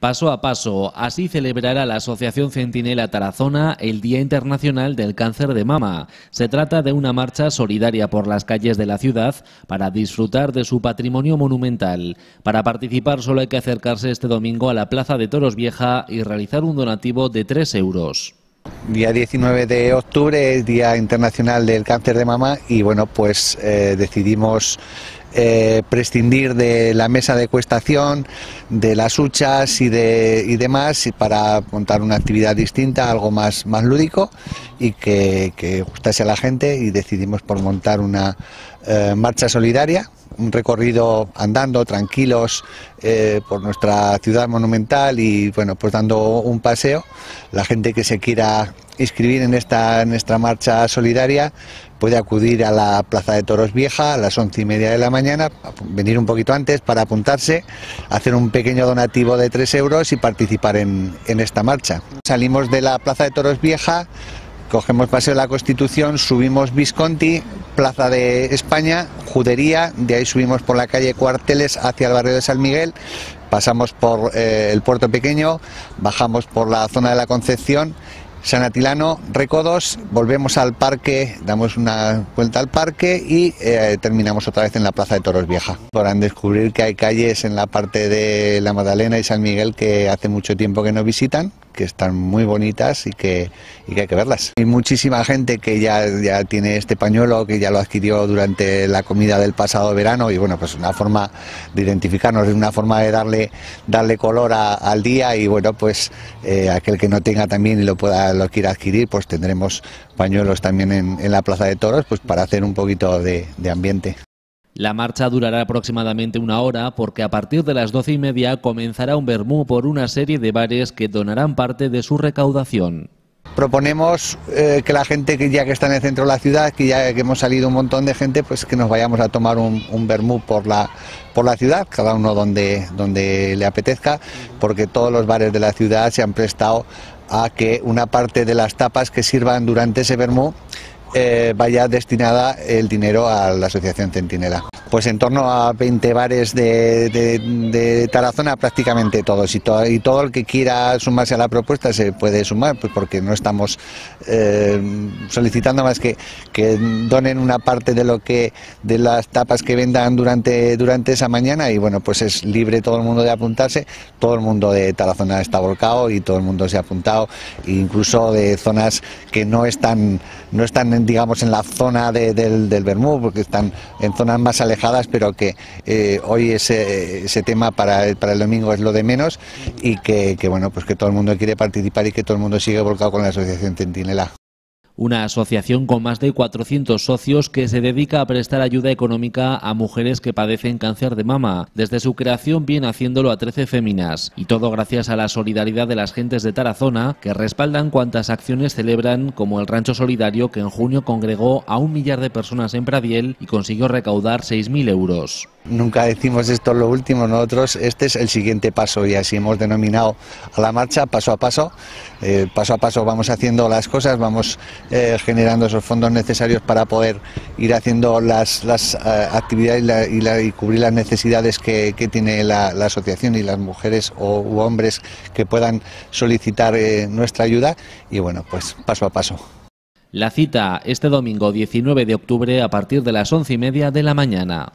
Paso a paso, así celebrará la Asociación Centinela Tarazona el Día Internacional del Cáncer de Mama. Se trata de una marcha solidaria por las calles de la ciudad para disfrutar de su patrimonio monumental. Para participar solo hay que acercarse este domingo a la Plaza de Toros Vieja y realizar un donativo de 3 euros. Día 19 de octubre es Día Internacional del Cáncer de Mama y bueno, pues eh, decidimos eh, prescindir de la mesa de cuestación, de las huchas y, de, y demás para montar una actividad distinta, algo más, más lúdico y que, gustase a la gente y decidimos por montar una eh, marcha solidaria un recorrido andando tranquilos eh, por nuestra ciudad monumental y bueno pues dando un paseo la gente que se quiera inscribir en esta, en esta marcha solidaria puede acudir a la Plaza de Toros Vieja a las once y media de la mañana, venir un poquito antes para apuntarse, hacer un pequeño donativo de tres euros y participar en, en esta marcha. Salimos de la Plaza de Toros Vieja cogemos Paseo de la Constitución, subimos Visconti, Plaza de España, Judería, de ahí subimos por la calle Cuarteles hacia el barrio de San Miguel, pasamos por eh, el puerto pequeño, bajamos por la zona de la Concepción San Atilano, Recodos, volvemos al parque, damos una vuelta al parque y eh, terminamos otra vez en la Plaza de Toros Vieja. Podrán descubrir que hay calles en la parte de la Magdalena y San Miguel que hace mucho tiempo que no visitan, que están muy bonitas y que, hay que verlas. Hay muchísima gente que ya, ya tiene este pañuelo, que ya lo adquirió durante la comida del pasado verano y bueno, pues una forma de identificarnos, es una forma de darle, darle color al día y bueno, pues eh, aquel que no tenga también y lo pueda lo quiera adquirir, pues tendremos pañuelos también en, la Plaza de Toros pues para hacer un poquito de ambiente. La marcha durará aproximadamente una hora porque a partir de las doce y media comenzará un bermú por una serie de bares que donarán parte de su recaudación. Proponemos eh, que la gente que ya que está en el centro de la ciudad, que ya que hemos salido un montón de gente, pues que nos vayamos a tomar un, un bermú por la, por la ciudad, cada uno donde, donde le apetezca, porque todos los bares de la ciudad se han prestado a que una parte de las tapas que sirvan durante ese bermú eh, vaya destinada el dinero a la Asociación Centinela pues en torno a 20 bares de, Tarazona, prácticamente todos. Y todo, el que quiera sumarse a la propuesta se puede sumar, pues porque no estamos eh, solicitando más que, que donen una parte de lo que de las tapas que vendan durante, durante esa mañana y bueno, pues es libre todo el mundo de apuntarse, todo el mundo de Tarazona está volcado y todo el mundo se ha apuntado, incluso de zonas que no están, no están digamos en la zona del, del Bermú, porque están en zonas más alejadas pero que eh, hoy ese, tema para el, para el domingo es lo de menos y que, que, bueno, pues que todo el mundo quiere participar y que todo el mundo sigue volcado con la Asociación Centinela una asociación con más de 400 socios que se dedica a prestar ayuda económica a mujeres que padecen cáncer de mama. Desde su creación viene haciéndolo a 13 féminas, y todo gracias a la solidaridad de las gentes de Tarazona, que respaldan cuantas acciones celebran, como el Rancho Solidario, que en junio congregó a un millar de personas en Pradiel y consiguió recaudar 6.000 euros. Nunca decimos esto lo último, nosotros este es el siguiente paso y así hemos denominado a la marcha paso a paso. Eh, paso a paso vamos haciendo las cosas, vamos eh, generando esos fondos necesarios para poder ir haciendo las, las eh, actividades y, cubrir las necesidades que, tiene la, asociación y las mujeres o u hombres que puedan solicitar nuestra ayuda y bueno, pues paso a paso. La cita este domingo 19 de octubre a partir de las once y media de la mañana.